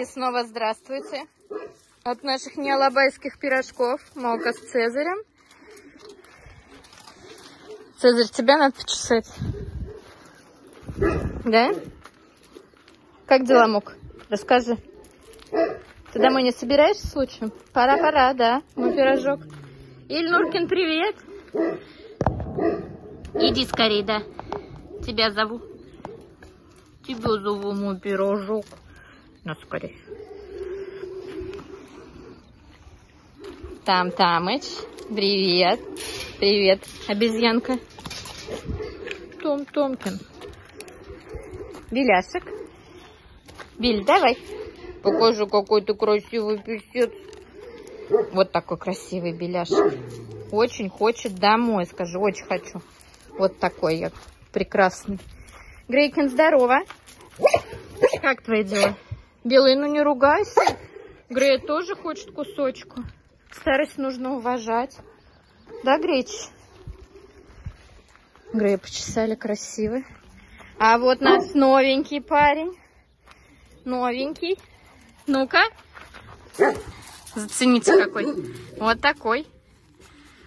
И снова здравствуйте. От наших неалабайских пирожков молоко с Цезарем. Цезарь, тебя надо почесать. Да? Как дела, Мук? Расскажи. Ты домой не собираешься случаем? Пора-пора, да, мой пирожок. Ильнуркин, привет. Иди скорее, да. Тебя зову. Тебя зову, мой пирожок. Ну, скорее. Там Тамыч. Привет. Привет, обезьянка. Том Томкин. Беляшек. Биль, давай. Покажи, какой ты красивый писец. Вот такой красивый беляшек. Очень хочет домой, скажи, очень хочу. Вот такой я прекрасный. Грейкин, здорово. Как твои дела? Белый, ну не ругайся. Грей тоже хочет кусочку. Старость нужно уважать. Да, Греч? Грея почесали красивый. А вот наш новенький парень. Новенький. Ну-ка. Зацените какой. Вот такой.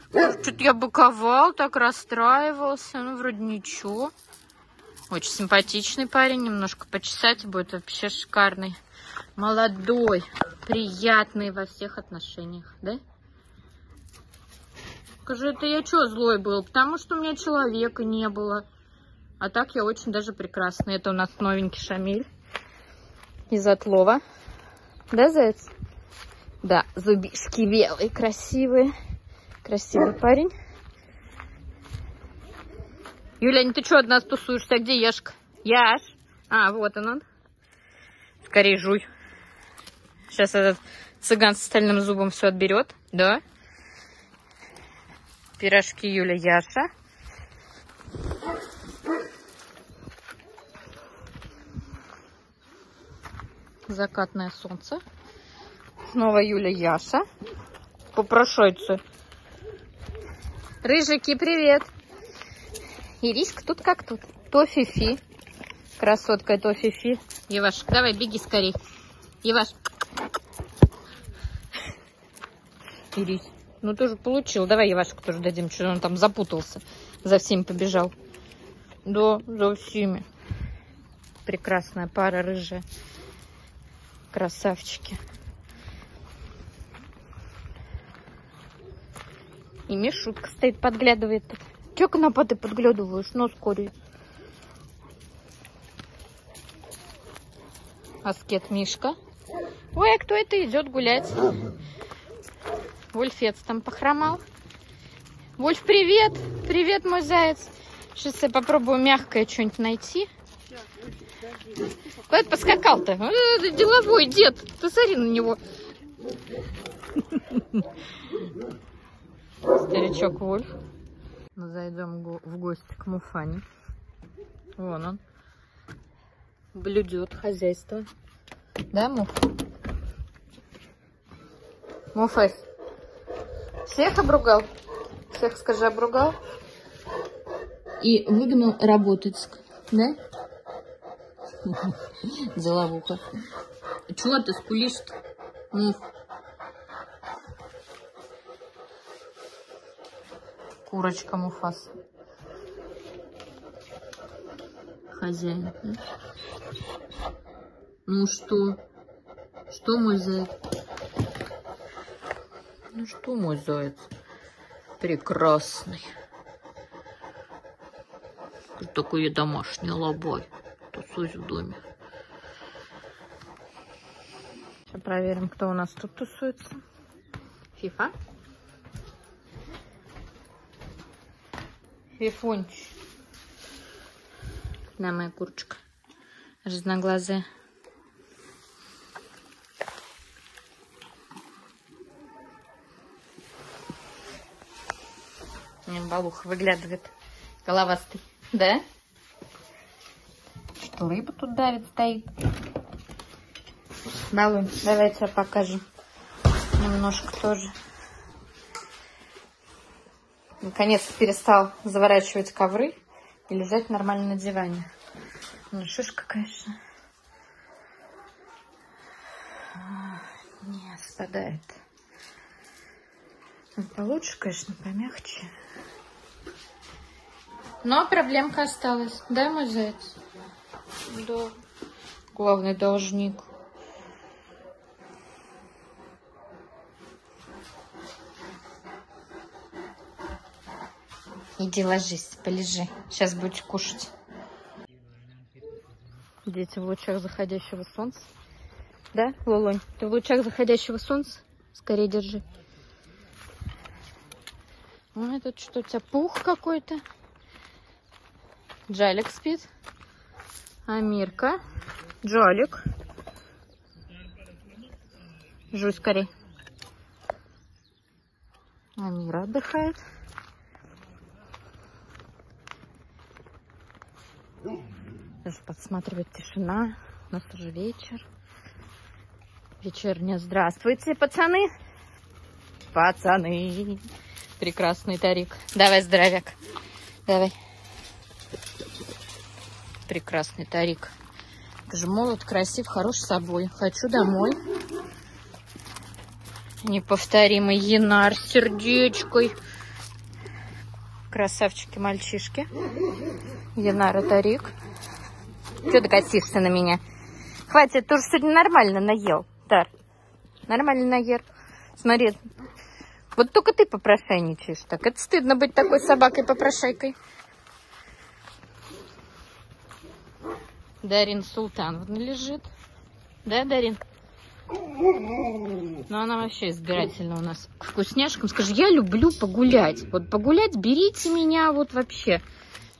Что-то я боковал, так расстраивался. Ну, вроде ничего. Очень симпатичный парень. Немножко почесать будет вообще шикарный. Молодой, приятный во всех отношениях, да? Скажи, это я что злой был? Потому что у меня человека не было. А так я очень даже прекрасный. Это у нас новенький Шамиль из отлова. Да, заяц? Да, зубишки белые, красивые. Красивый парень. Юля, ты что одна тусуешься? Где Яшка? Яш? А, вот он он. Скорее жуй. Сейчас этот цыган с стальным зубом все отберет. Да? Пирожки Юля Яша. Закатное солнце. Снова Юля Яша. Попрошайцы. Рыжики, привет. Ириска тут как тут. То фифи. Красотка то фифи. Еваш, давай, беги скорей. Еваш. Ирис. Ну, тоже получил. Давай Евашку тоже дадим. Что он там запутался. За всеми побежал. Да, за всеми. Прекрасная пара рыжая. Красавчики. И Мишутка стоит, подглядывает. Че конопа ты подглядываешь? Нос кори. Аскет Мишка. Ой, а кто это идет гулять? Вольфец там похромал. Вольф, привет! Привет, мой заяц. Сейчас я попробую мягкое что-нибудь найти. Куда ты поскакал-то? Э, деловой дед. Ты смотри на него. Старичок Вольф. Мы зайдем в гости к Муфане. Вон он. Блюдет хозяйство. Да, Муф? Муфас. Всех обругал? Всех, скажи, обругал? И выгнал работать. Да? Заловуха. Чего ты скулишь-то? Муф. Курочка Муфас. Хозяин. Да? Ну что? Что мой заяц? Ну что мой заяц? Прекрасный. Такой я домашний лобой. Тусуюсь в доме. Сейчас проверим, кто у нас тут тусуется. Фифа. Фифунч. Да, моя курочка. Разноглазая. Балуха выглядывает головастый. Да? Что, рыба тут давит, стоит? Балу, давайте я покажу. Немножко тоже. Наконец перестал заворачивать ковры и лежать нормально на диване. Ну, шишка, конечно. спадает. Он получше, конечно, помягче. Но проблемка осталась. Да, мой заяц? Да. Главный должник. Иди ложись, полежи. Сейчас будешь кушать. Дети в лучах заходящего солнца. Да, Лолонь? Ты в лучах заходящего солнца? Скорее держи. Ой, тут что у тебя пух какой-то. Джалик спит. Амирка. Джалик. Жуй скорей. Амира отдыхает. Даже подсматривает тишина. У нас уже вечер. Вечерня. Здравствуйте, пацаны. Пацаны. Прекрасный Тарик. Давай, здоровяк. Давай. Прекрасный Тарик. Ты же молод, красив, хорош собой. Хочу домой. Неповторимый Янар с сердечкой. Красавчики мальчишки. Янар и Тарик. Че косишься на меня? Хватит, ты уже сегодня нормально наел, Тар. Нормально наел. Смотри, вот только ты попрошайничаешь так. Это стыдно быть такой собакой-попрошайкой. Дарин Султан лежит. Да, Дарин? Ну, она вообще избирательна у нас вкусняшкам. Скажи, я люблю погулять. Вот погулять, берите меня вот вообще.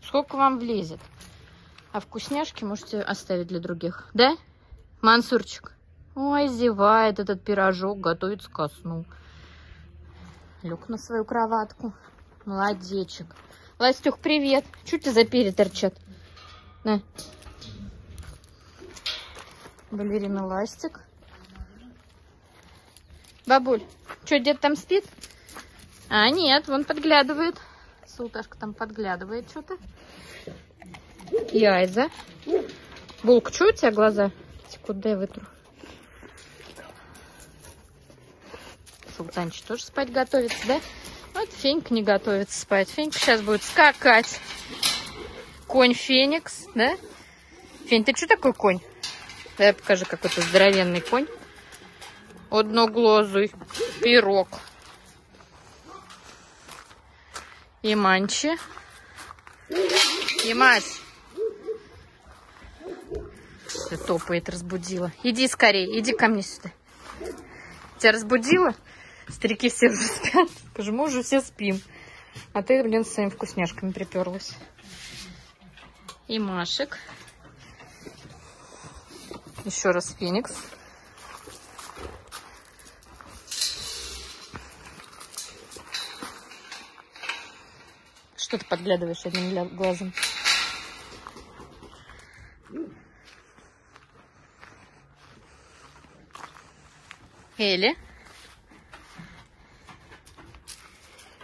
Сколько вам влезет. А вкусняшки можете оставить для других. Да, Мансурчик? Ой, зевает этот пирожок, готовится ко сну. Лег на свою кроватку. Молодечек. Ластюх, привет. Чуть тебя за перья торчат? На. Балерина Ластик. Бабуль, что, дед там спит? А, нет, вон подглядывает. Султашка там подглядывает что-то. Яйза. Булк, что у тебя глаза? Куда я вытру? Султанчик тоже спать готовится, да? Вот Фенька не готовится спать. Фенька сейчас будет скакать. Конь Феникс, да? Фень, ты что такой конь? Дай покажи, какой то здоровенный конь. Одноглазый пирог. Иманчи. Имась. Ты топает, разбудила. Иди скорее, иди ко мне сюда. Тебя разбудила? Старики все уже спят. Скажи, мы уже все спим. А ты, блин, с своими вкусняшками приперлась. И Машек. Еще раз Феникс. Что ты подглядываешь одним глазом? Эли.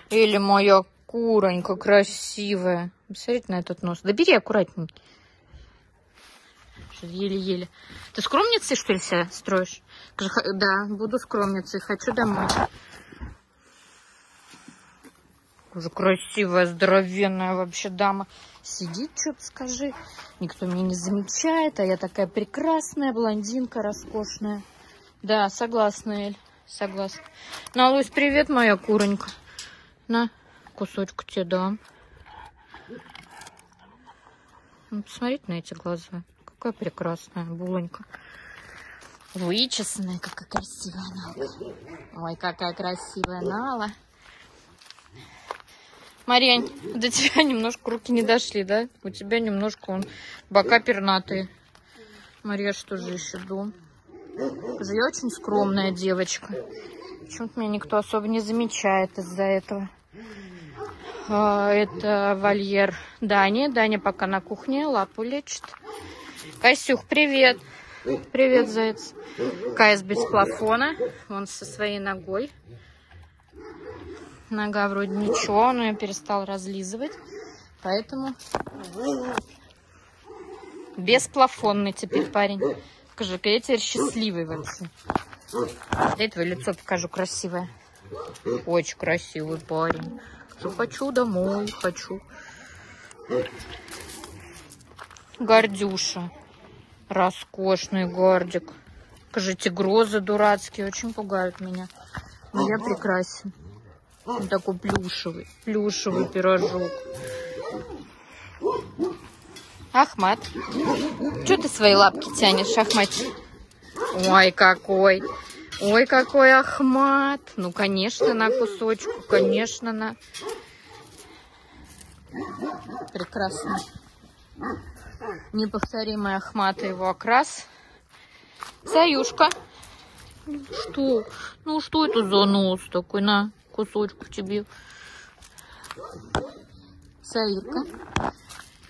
Эли моя куронька красивая. Посмотрите на этот нос. Да бери аккуратнее. Еле-еле. Ты скромницей, что ли, себя строишь? Да, буду скромницей. Хочу домой. Уже красивая, здоровенная вообще дама. Сидит, что-то скажи. Никто меня не замечает, а я такая прекрасная блондинка, роскошная. Да, согласна, Эль. Согласна. На, Луис, привет, моя куронька. На, кусочку тебе дам. Ну, посмотрите на эти глаза. Какая прекрасная булонька. Вычесанная, какая красивая Нала. Ой, какая красивая Нала. Марень, до тебя немножко руки не дошли, да? У тебя немножко он бока пернатые. Мария, что же еще дом? Я очень скромная девочка. Почему-то меня никто особо не замечает из-за этого. А, это вольер Дани. Даня пока на кухне лапу лечит. Касюх, привет. Привет, заяц. Кайс без плафона. Он со своей ногой. Нога вроде ничего, но я перестал разлизывать. Поэтому бесплафонный теперь парень. Скажи-ка, я теперь счастливый вообще. Дай твое лицо покажу красивое. Очень красивый парень. Хочу домой, хочу. Гордюша. Роскошный гордик. Скажите, грозы дурацкие очень пугают меня. Но я прекрасен. Он такой плюшевый, плюшевый пирожок. Ахмат, что ты свои лапки тянешь, Ахмат? Ой, какой. Ой, какой Ахмат. Ну, конечно, на кусочку, конечно, на. Прекрасно. Неповторимый Ахмат и его окрас. Саюшка. Что? Ну, что это за нос такой? На, кусочку тебе. Саирка.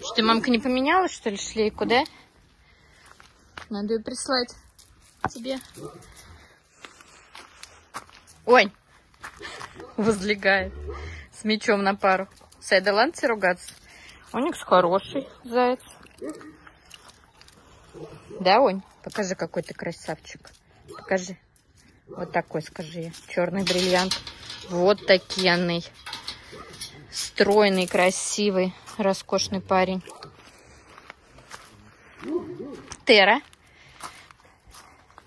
Что, ты, мамка не поменялась, что ли, шлейку, да? Надо ее прислать тебе. Ой, возлегает с мечом на пару. Сайдаланте ругаться. Оникс хороший заяц. Да, Онь? Покажи, какой ты красавчик. Покажи. Вот такой, скажи. Черный бриллиант. Вот такенный. Стройный, красивый, роскошный парень. Тера.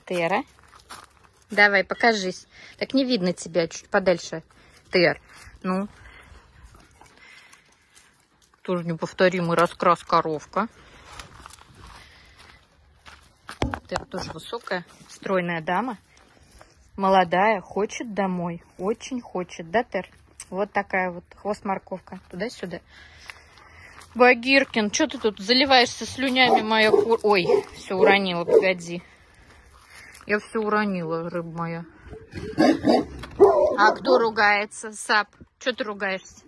Тера. Давай, покажись. Так не видно тебя, чуть подальше. Тер. Ну. Тоже неповторимый раскрас коровка. Тер тоже высокая, стройная дама. Молодая, хочет домой. Очень хочет, да, Тер? Вот такая вот хвост-морковка. Туда-сюда. Багиркин, что ты тут заливаешься слюнями, моя кур... Ой, все уронила, погоди. Я все уронила, рыба моя. А кто ругается? Сап, что ты ругаешься?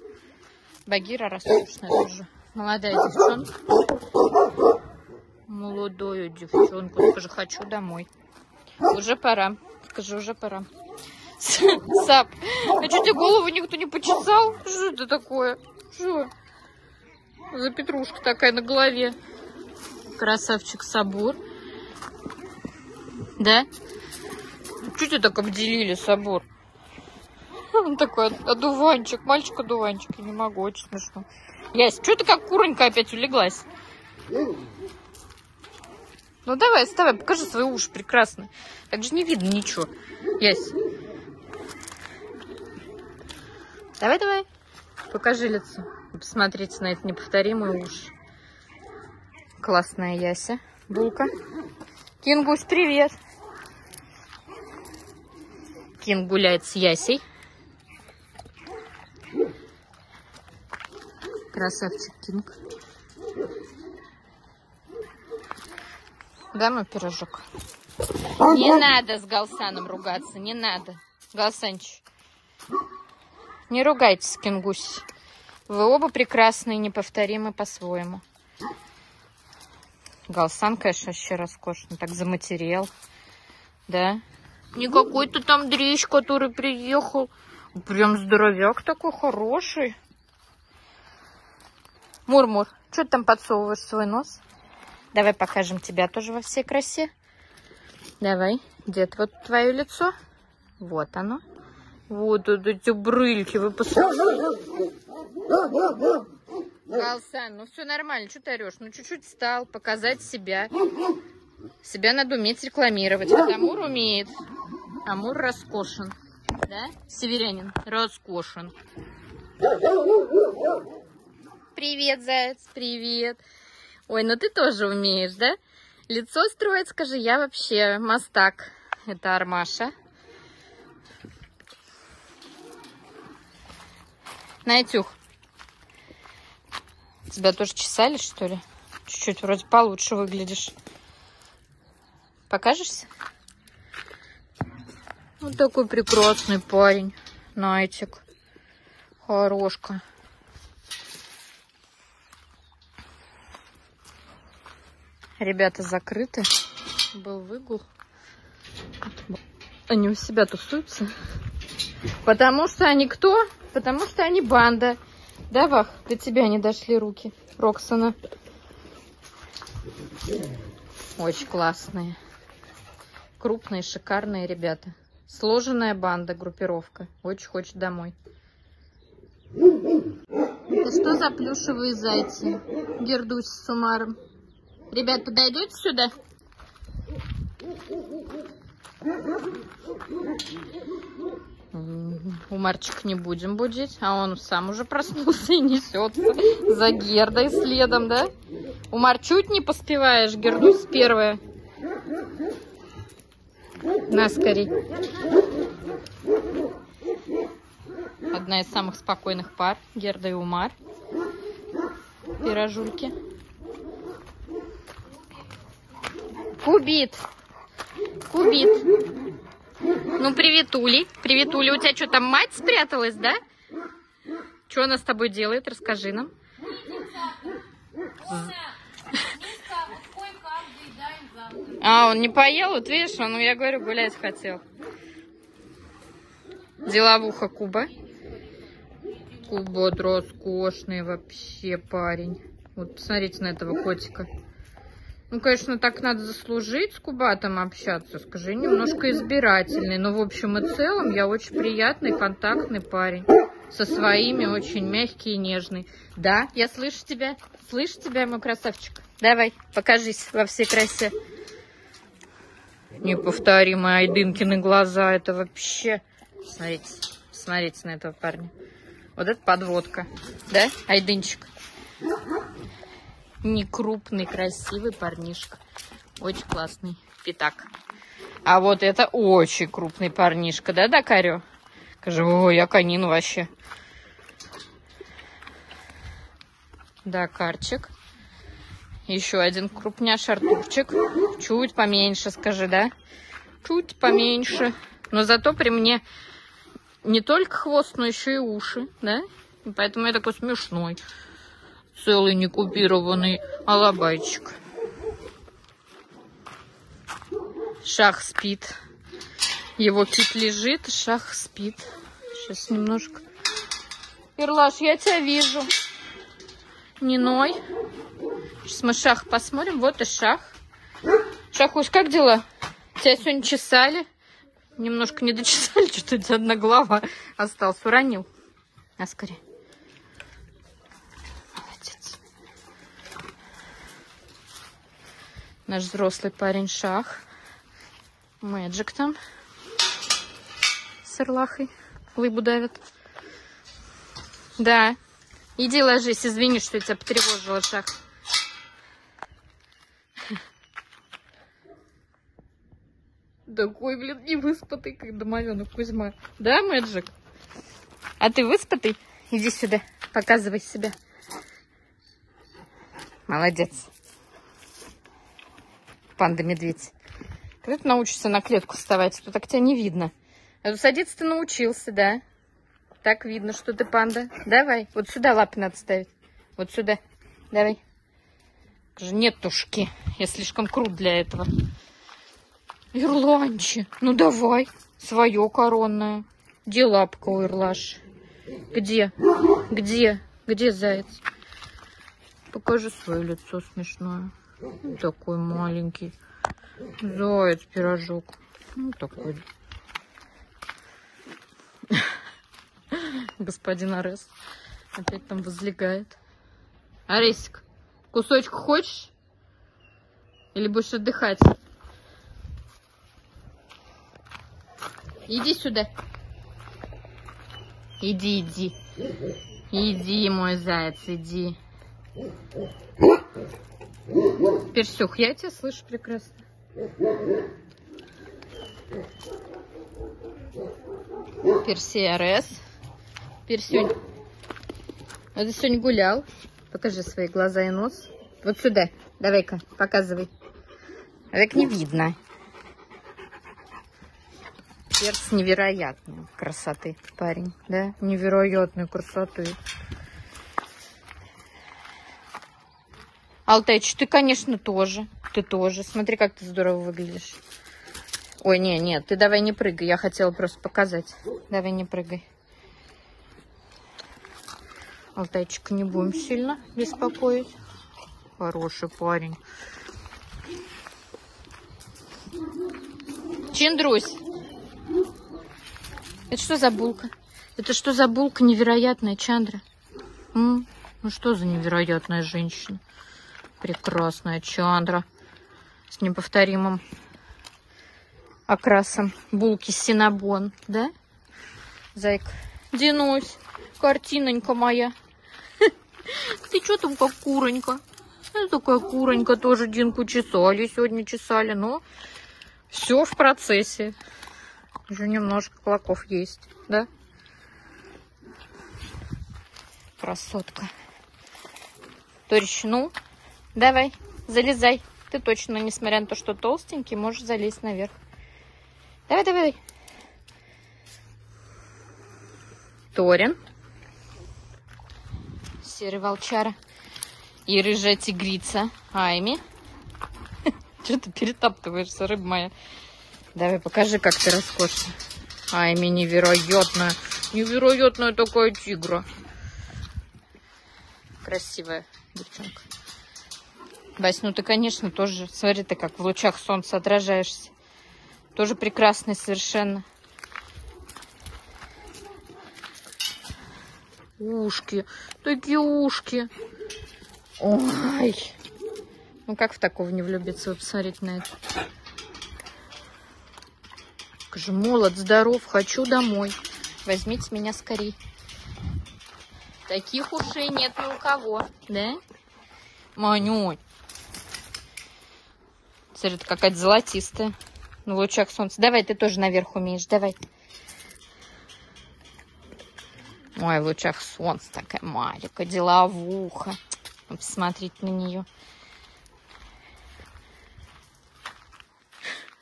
Багира роскошная тоже. Молодая девчонка. Молодую девчонку. Скажи, хочу домой. Уже пора. Скажи, уже пора. Сап, а что тебе голову никто не почесал? Что это такое? Что? За петрушка такая на голове. Красавчик собор. Да? Что тебя так обделили, собор? Он такой одуванчик, мальчик-одуванчик. Я не могу, очень смешно. Ясь, что ты как куронька опять улеглась? Ну давай, вставай, покажи свои уши прекрасно. Так же не видно ничего. Ясь. Давай, давай. Покажи лицо. Посмотрите на это неповторимые уши. Классная Яся. Булка. Кингусь, привет. Кинг гуляет с Ясей. Красавчик Кинг. Да, мой пирожок? Не надо с Галсаном ругаться, не надо. Галсанч. Не ругайтесь, Кингусь. Вы оба прекрасные, неповторимы по-своему. Галсан, конечно, вообще роскошный. Так заматерел. Да? Не какой-то там дрищ, который приехал. Прям здоровяк такой хороший. Мурмур, что ты там подсовываешь свой нос? Давай покажем тебя тоже во всей красе. Давай, где-то вот твое лицо. Вот оно. Вот эти брыльки, вы посмотрите. Галсан, ну все нормально, что ты орешь? Ну чуть-чуть встал, показать себя. Себя надо уметь рекламировать. Вот Амур умеет. Амур роскошен. Да? Северянин роскошен. Привет, заяц, привет. Ой, ну ты тоже умеешь, да? Лицо строить, скажи, я вообще мастак. Это Армаша. Найтюх. Тебя тоже чесали, что ли? Чуть-чуть вроде получше выглядишь. Покажешься? Вот такой прекрасный парень. Найтик. Хорошка. Ребята закрыты. Был выгул. Они у себя тусуются. Потому что они кто? Потому что они банда. Да, Вах, до тебя не дошли руки Роксона. Очень классные. Крупные, шикарные ребята. Сложенная банда, группировка. Очень хочет домой. Это что за плюшевые зайцы? Гердусь с Сумаром. Ребят, подойдете сюда? Умарчик не будем будить, а он сам уже проснулся и несется за Гердой следом, да? Умар, чуть не поспеваешь, Гердусь первая. На, скорей. Одна из самых спокойных пар, Герда и Умар. Пирожульки. Кубит. Кубит. Ну, привет, Ули. Привет, Ули. У тебя что, там мать спряталась, да? Что она с тобой делает? Расскажи нам. А, он не поел? Вот видишь, он, я говорю, гулять хотел. Деловуха Куба. Куба роскошный вообще парень. Вот посмотрите на этого котика. Ну, конечно, так надо заслужить с Кубатом общаться. Скажи, немножко избирательный. Но в общем и целом я очень приятный, контактный парень. Со своими, очень мягкий и нежный. Да, я слышу тебя. Слышу тебя, мой красавчик. Давай, покажись во всей красе. Неповторимые Айдынкины глаза. Это вообще... Смотрите, смотрите на этого парня. Вот это подводка. Да, Айдынчик? Не крупный, красивый парнишка. Очень классный пятак. А вот это очень крупный парнишка, да, Дакарю? Скажи, о, я канин вообще. Дакарчик. Еще один крупняш Артурчик. Чуть поменьше, скажи, да? Чуть поменьше. Но зато при мне не только хвост, но еще и уши, да? И поэтому я такой смешной целый некупированный алабайчик. Шах спит. Его кит лежит, шах спит. Сейчас немножко. Ирлаш, я тебя вижу. Не ной. Сейчас мы шах посмотрим. Вот и шах. Шахусь, как дела? Тебя сегодня чесали? Немножко не дочесали, что-то одна голова осталась. Уронил. А скорее. Наш взрослый парень Шах. Мэджик там. С Ирлахой. Лыбу давит. Да. Иди ложись. Извини, что я тебя потревожила, Шах. Такой, блин, не выспатый, как домовенок Кузьма. Да, Мэджик? А ты выспатый? Иди сюда, показывай себя. Молодец панда-медведь. Когда ты научишься на клетку вставать, то так тебя не видно. А садиться ты научился, да? Так видно, что ты панда. Давай, вот сюда лапы надо ставить. Вот сюда. Давай. Нет тушки. Я слишком крут для этого. Ирланчи, ну давай. Свое коронное. Где лапка у Ирлаш? Где? Где? Где заяц? Покажи свое лицо смешное. Такой маленький заяц пирожок. Ну, такой. Господин Арес опять там возлегает. Аресик, кусочек хочешь? Или будешь отдыхать? Иди сюда. Иди, иди. Иди, мой заяц, иди. Персюх, я тебя слышу прекрасно. Персей РС. Персюнь. А ты сегодня гулял. Покажи свои глаза и нос. Вот сюда. Давай-ка, показывай. А так не видно. Перс невероятной красоты, парень. Да, невероятной красоты. Алтайч, ты, конечно, тоже. Ты тоже. Смотри, как ты здорово выглядишь. Ой, не, нет, ты давай не прыгай. Я хотела просто показать. Давай не прыгай. Алтайчика не будем сильно беспокоить. Хороший парень. Чиндрусь. Это что за булка? Это что за булка невероятная, Чандра? М? Ну что за невероятная женщина? Прекрасная Чандра. С неповторимым окрасом булки синабон, да? Зайка. Динусь, картинонька моя. Ты что там как куронька? Ну, такая куронька тоже Динку чесали, сегодня чесали, но все в процессе. Еще немножко клоков есть, да? Красотка. Торич, ну, давай, залезай. Ты точно, несмотря на то, что толстенький, можешь залезть наверх. Давай, давай. Торин. Серый волчара. И рыжая тигрица Айми. Что ты перетаптываешься, рыба моя? Давай, покажи, как ты роскошна. Айми невероятная. Невероятная такая тигра. Красивая девчонка. Вась, ну ты, конечно, тоже, смотри, ты как в лучах солнца отражаешься. Тоже прекрасный совершенно. Ушки, такие ушки. Ой. Ну как в такого не влюбиться? Вы посмотрите на это. Скажи, молод, здоров, хочу домой. Возьмите меня скорей. Таких ушей нет ни у кого, да? Манюнь. Смотри, это какая-то золотистая. На лучах солнца. Давай, ты тоже наверх умеешь, давай. Ой, в лучах солнца такая маленькая, деловуха. Посмотрите на нее.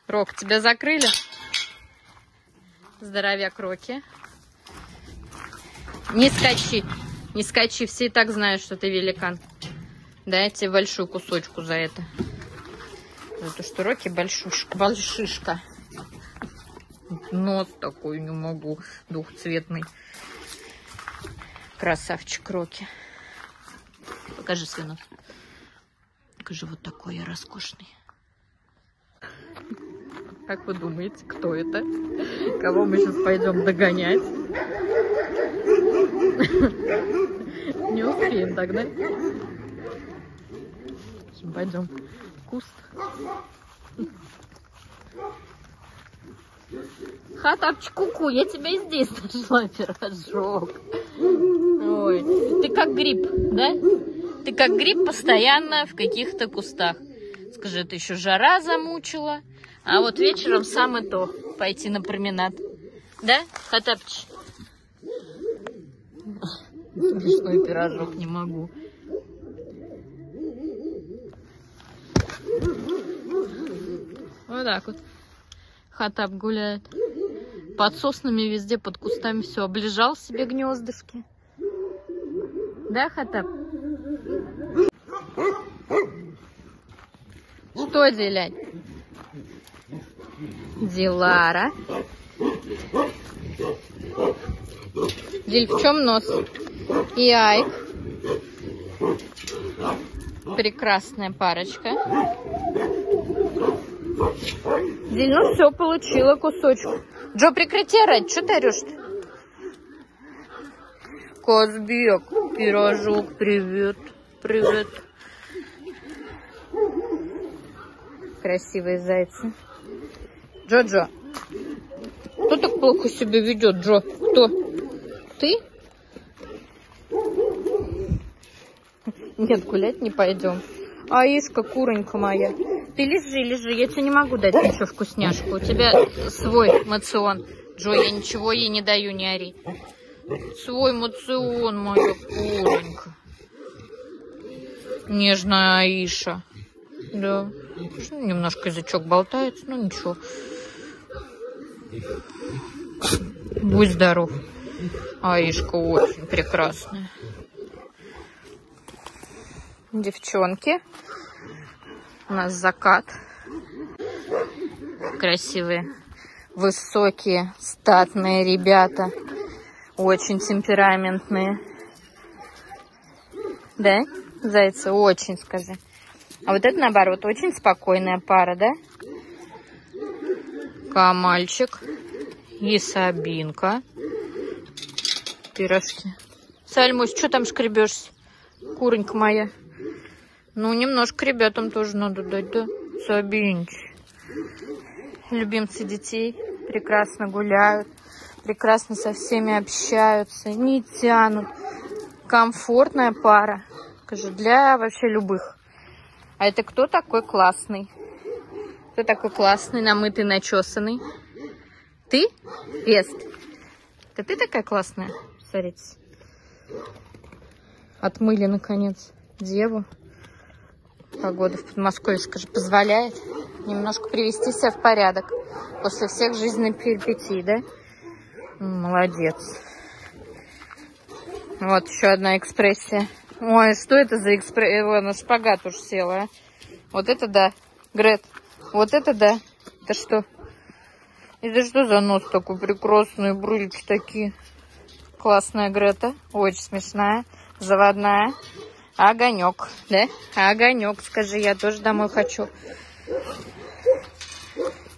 Рок, тебя закрыли? Здоровяк Роки. Не скачи. Не скачи. Все и так знают, что ты великан. Дай тебе большую кусочку за это. За то, что Роки большушка. Большишка. Нос такой не могу. Двухцветный. Красавчик Роки. Покажи свой нос. Покажи, вот такой я роскошный. Как вы думаете, кто это? Кого мы сейчас пойдем догонять? Не успеем тогда. Пойдем куст. Хатапчик, куку, я тебя и здесь нашла, пирожок. Ой, ты как гриб, да? Ты как гриб постоянно в каких-то кустах. Скажи, это еще жара замучила, а вот вечером самое то пойти на променад. Да, Хатапч? Смешной пирожок, не могу. Вот так вот. Хатап гуляет. Под соснами везде, под кустами все. Облежал себе гнездышки. Да, Хатап? Что делать? Дилара. Диль, в чем нос? И Айк. Прекрасная парочка. Диль, ну все, получила кусочек. Джо, прекрати орать, что ты орешь -то? Казбек, пирожок, привет, привет. Красивые зайцы. Джо-Джо, кто так плохо себя ведет, Джо? Кто? Ты? Нет, гулять не пойдем. Аишка, куронька моя. Ты лежи, лежи. Я тебе не могу дать ничего вкусняшку. У тебя свой мацион. Джо, я ничего ей не даю, не ори. Свой мацион, моя куронька. Нежная Аиша. Да. Немножко язычок болтается, но ничего. Будь здоров. Аишка очень прекрасная. Девчонки. У нас закат. Красивые, высокие, статные ребята. Очень темпераментные. Да, зайцы? Очень, скажи. А вот это, наоборот, очень спокойная пара, да? Камальчик. И Сабинка. Пирожки. Сальмусь, что там шкребешься? Куренька моя. Ну, немножко ребятам тоже надо дать, да? Сабинч. Любимцы детей прекрасно гуляют, прекрасно со всеми общаются, не тянут. Комфортная пара. Скажи, для вообще любых. А это кто такой классный? Кто такой классный, намытый, начесанный? Ты? Вест. Это ты такая классная? Смотрите. Отмыли, наконец, деву. Погода в Подмосковье, скажи, позволяет немножко привести себя в порядок после всех жизненных перипетий, да? Молодец. Вот еще одна экспрессия. Ой, что это за экспрессия? На шпагат уж села, а? Вот это да. Грет, вот это да. Это что? Это что за нос такой прекрасный, брыльки такие? Классная Грета, очень смешная, заводная. Огонек, да? Огонек, скажи, я тоже домой хочу.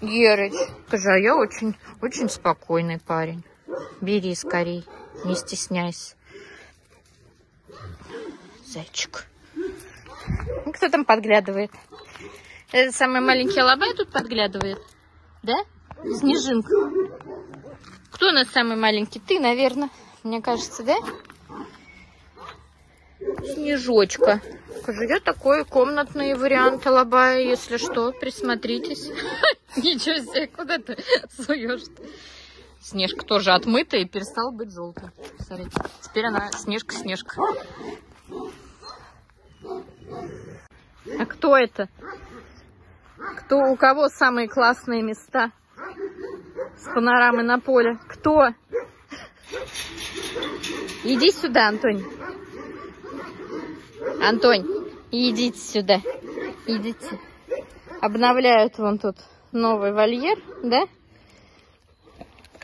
Герыч, скажи, а я очень, очень спокойный парень. Бери скорей, не стесняйся. Зайчик. Ну, кто там подглядывает? Это самый маленький лобай тут подглядывает? Да? Снежинка. Кто у нас самый маленький? Ты, наверное. Мне кажется, да? Снежочка. Скажи, я такой комнатный вариант алабая, если что, присмотритесь. Ничего себе, куда ты суешь? Снежка тоже отмыта и перестала быть желтой. Смотрите, теперь она снежка-снежка. А кто это? Кто, у кого самые классные места с панорамой на поле? Кто? Иди сюда, Антонь. Антонь, идите сюда. Идите. Обновляют вон тут новый вольер, да?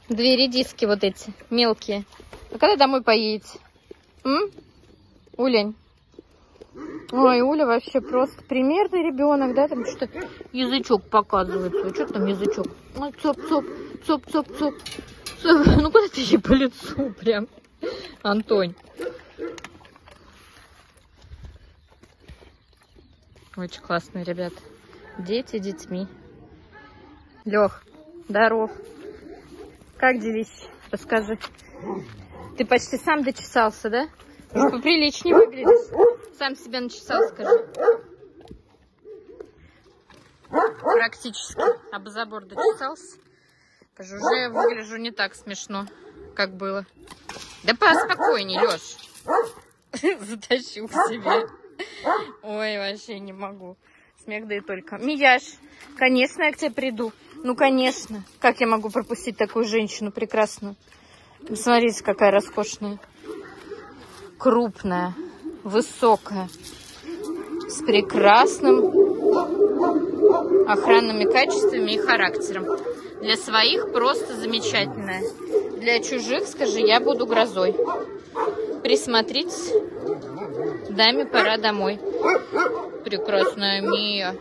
Две редиски вот эти, мелкие. А когда домой поедете? М? Улень. Ой, Уля вообще просто примерный ребенок, да? Там что язычок показывает. Что там язычок? Ой, цоп, цоп, цоп, цоп, цоп. цоп. Ну куда ты ей по лицу прям, Антонь? Очень классные ребята. Дети детьми. Лех, здоров. Как делись? Расскажи. Ты почти сам дочесался, да? Уж поприличнее выглядишь. Сам себя начесал, скажи. Практически. Об забор дочесался. Скажу, уже выгляжу не так смешно, как было. Да поспокойней, Леш. Затащил к себе. Ой, вообще не могу. Смех да и только. Мияш, конечно, я к тебе приду. Ну, конечно. Как я могу пропустить такую женщину прекрасную? Посмотрите, какая роскошная. Крупная, высокая, с прекрасным охранными качествами и характером. Для своих просто замечательная. Для чужих, скажи, я буду грозой. Присмотритесь. Даме пора домой. Прекрасная Мия.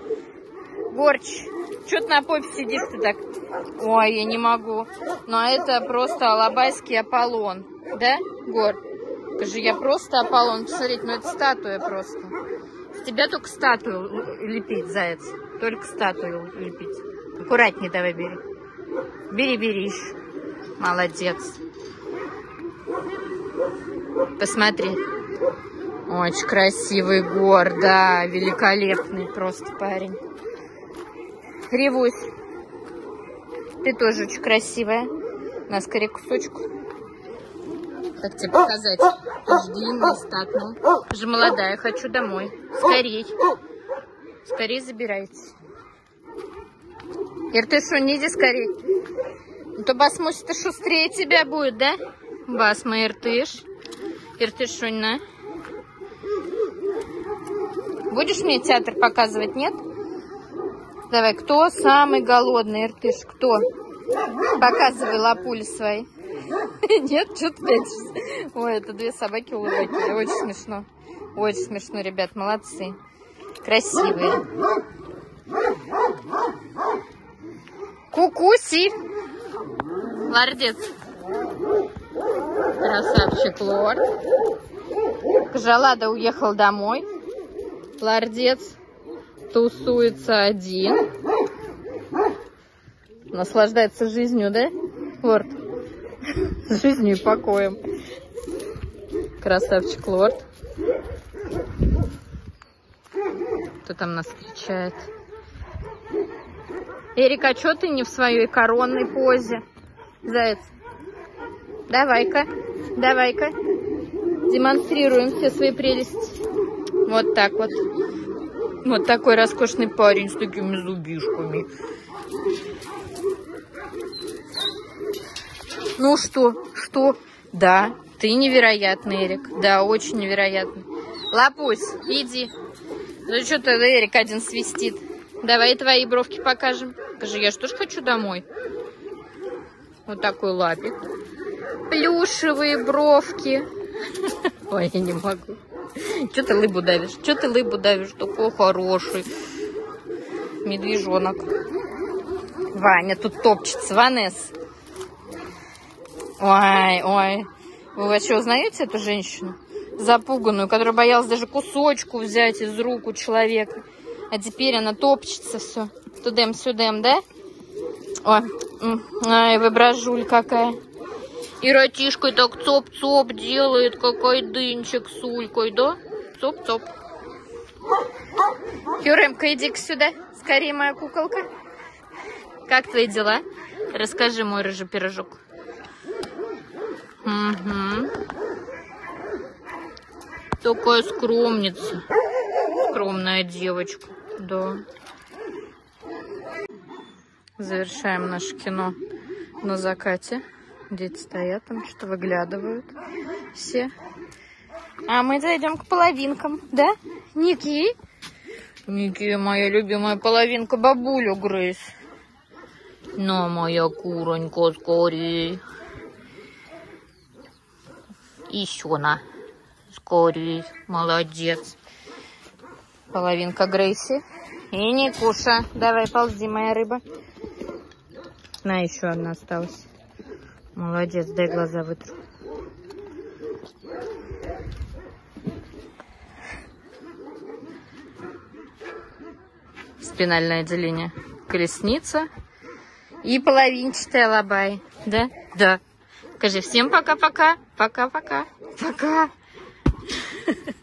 Горч, что ты на попе сидишь ты так? Ой, я не могу. Но это просто алабайский Аполлон. Да, Гор? Скажи, я просто Аполлон. Посмотрите, ну это статуя просто. С тебя только статую лепить, заяц. Только статую лепить. Аккуратнее давай бери. Бери, бери. Молодец. Посмотри. Очень красивый гор, да, великолепный просто парень. Ревусь. Ты тоже очень красивая. На скорее кусочку. Как тебе показать? Ты же длинная, статная. Молодая, хочу домой. Скорей. Скорей забирайте. Иртышу, иди скорей. Ну то Басмусь-то шустрее тебя будет, да? Басма, Иртыш. Иртышунь, на. Будешь мне театр показывать, нет? Давай, кто самый голодный, Иртыш? Кто? Показывай лапули свои. Нет, что-то опять. Ой, это две собаки улыбки. Очень смешно. Очень смешно, ребят, молодцы. Красивые. Кукуси. Лордец. Красавчик лорд. Кожалада уехал домой. Лордец тусуется один. Наслаждается жизнью, да, лорд? Жизнью и покоем. Красавчик лорд. Кто там нас встречает? Эрика, что ты не в своей коронной позе? Заяц. Давай-ка, давай-ка. Демонстрируем все свои прелести. Вот так вот. Вот такой роскошный парень с такими зубишками. Ну что, что? Да, ты невероятный, Эрик. Да, очень невероятный. Лапусь, иди. Ну что-то Эрик один свистит. Давай твои бровки покажем. Скажи, я же тоже хочу домой. Вот такой лапик. Плюшевые бровки. Ой, я не могу. Что ты лыбу давишь? Что ты лыбу давишь? Такой хороший. Медвежонок. Ваня тут топчется. Ванес. Ой, ой. Вы вообще узнаете эту женщину? Запуганную, которая боялась даже кусочку взять из рук у человека. А теперь она топчется все. Тудем-сюдем, да? Ой, ай, вы какая. И ратишкой так цоп-цоп делает, какой дынчик с улькой, да? Цоп-цоп. Юремка, иди сюда. Скорее, моя куколка. Как твои дела? Расскажи, мой рыжий пирожок. Угу. Такая скромница. Скромная девочка. Да. Завершаем наше кино на закате. Дети стоят там, что выглядывают все. А мы зайдем к половинкам, да? Ники? Ники, моя любимая половинка, бабулю Грейс. Ну, моя куронька, скорей. Еще на. Скорей. Молодец. Половинка Грейси. И Никуша. Давай, ползи, моя рыба. На, еще одна осталась. Молодец, дай глаза вытру. Спинальное отделение. Колесница. И половинчатая лобай. Да? Да. Скажи всем пока-пока. Пока-пока. Пока. -пока. пока.